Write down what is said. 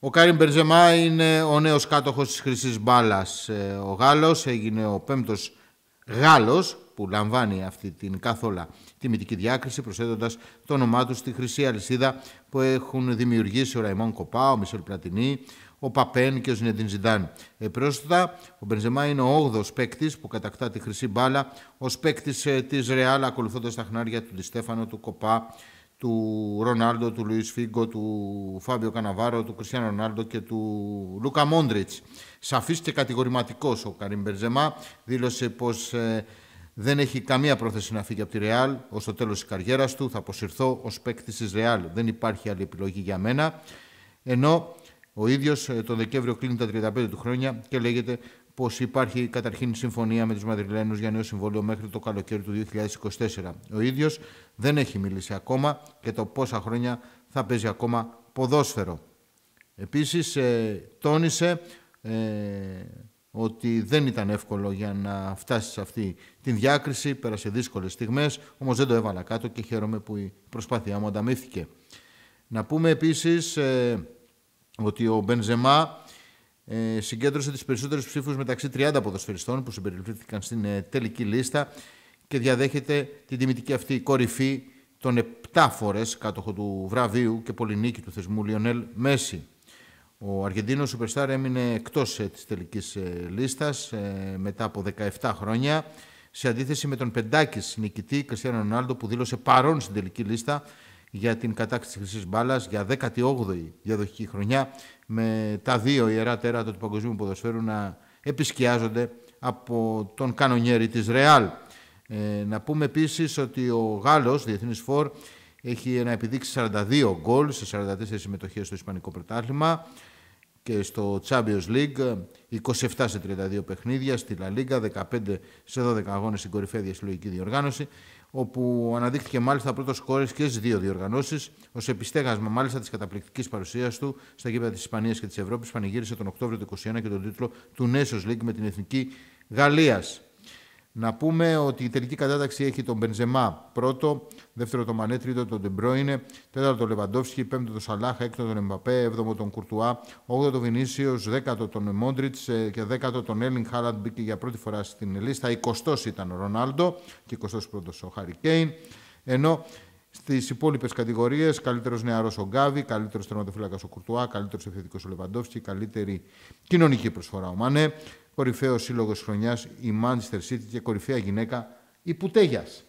Ο Καρίμ Μπενζεμά είναι ο νέος κάτοχος της χρυσής μπάλας. Ε, ο Γάλλος έγινε ο πέμπτος Γάλλος που λαμβάνει αυτή την καθόλα τιμητική διάκριση προσθέτοντας το όνομά του στη χρυσή αλυσίδα που έχουν δημιουργήσει ο Ραϊμόν Κοπά, ο Μισελ Πλατινί, ο Παπέν και ο Ζινεντίν Ζιντάν. Ε, πρόσθετα, ο Μπενζεμά είναι ο 8ο παίκτης που κατακτά τη χρυσή μπάλα ως παίκτης ε, της Ρεάλ, ακολουθώντας τα χνάρια του Ντι Στέφανο, του Κοπά, του Ρονάλντο, του Λουίς Φίγκο, του Φάμπιο Καναβάρο, του Κριστιανό Ρονάλντο και του Λούκα Μόντριτς. Σαφής και κατηγορηματικός ο Καρύμ Μπερζεμά δήλωσε πως ε, δεν έχει καμία πρόθεση να φύγει από τη Ρεάλ ως το τέλος της καριέρας του. Θα αποσυρθώ ως παίκτης της Ρεάλ. Δεν υπάρχει άλλη επιλογή για μένα. Ενώ ο ίδιος ε, τον Δεκέμβριο κλείνει τα 35 του χρόνια και λέγεται πως υπάρχει καταρχήν συμφωνία με τους Μαδριλένους για νέο συμβόλαιο μέχρι το καλοκαίρι του 2024. Ο ίδιος δεν έχει μιλήσει ακόμα και το πόσα χρόνια θα παίζει ακόμα ποδόσφαιρο. Επίσης ε, τόνισε ε, ότι δεν ήταν εύκολο για να φτάσει σε αυτή την διάκριση, πέρασε δύσκολες στιγμές, όμως δεν το έβαλα κάτω και χαίρομαι που η προσπάθειά μου ανταμείφθηκε. Να πούμε επίσης ε, ότι ο Μπενζεμά ε, συγκέντρωσε τις περισσότερες ψήφους μεταξύ 30 ποδοσφαιριστών που συμπεριληφθήκαν στην ε, τελική λίστα και διαδέχεται την τιμητική αυτή κορυφή των 7 φορές κάτοχο του βραβείου και πολυνίκη του θεσμού Λιονέλ Μέση. Ο Αργεντίνος Σουπερστάρ έμεινε εκτός ε, της τελικής ε, λίστας ε, μετά από 17 χρόνια σε αντίθεση με τον πεντάκης νικητή Κριστιανό Ρονάλντο που δήλωσε παρόν στην τελική λίστα για την κατάκτηση της χρυσής μπάλας για 18η διαδοχική χρονιά με τα δύο ιερά τέρατα του παγκοσμίου ποδοσφαίρου να επισκιάζονται από τον κανονιέρη της Ρεάλ. Ε, να πούμε επίσης ότι ο Γάλλος, διεθνής φόρ, έχει να επιδείξει 42 γκολ σε 44 συμμετοχές στο Ισπανικό Πρωτάθλημα και στο Champions League 27 σε 32 παιχνίδια, στη La Liga 15 σε 12 αγώνες στην κορυφαία διασυλλογική διοργάνωση όπου αναδείχθηκε μάλιστα πρώτος κόρη και στις δύο διοργανώσεις, ως επιστέγασμα μάλιστα της καταπληκτικής παρουσίας του στα γήπεδα της Ισπανίας και της Ευρώπης, πανηγύρισε τον Οκτώβριο του 2021 και τον τίτλο του Nations League με την εθνική Γαλλίας. Να πούμε ότι η τελική κατάταξη έχει τον Μπενζεμά πρώτο, δεύτερο το Μανέ, τρίτο τον Ντε Μπρόινε, τέταρτο τον Λεβαντόφσκι, πέμπτο τον Σαλάχ, έκτο τον Εμπαπέ, έβδομο τον Κουρτουά, όγδοο τον Βινίσιος, δέκατο τον Μόντριτς ε, και δέκατο τον Έρλινγκ Χάαλαντ μπήκε για πρώτη φορά στην λίστα. 20 ήταν ο Ρονάλντο και 21ο ο Χάρι Κέιν. Ενώ Στις υπόλοιπες κατηγορίες, καλύτερος νεαρός ο Γκάβι, καλύτερος τερματοφύλακας ο Κουρτουά, καλύτερος επιθετικός ο Λεβαντόφσκι, καλύτερη κοινωνική προσφορά ο Μανέ κορυφαίος σύλλογος χρονιάς η Manchester City και κορυφαία γυναίκα η Πουτέγιας.